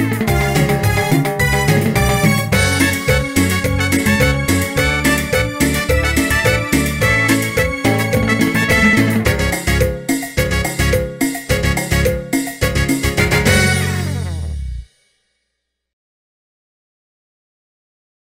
Yeah!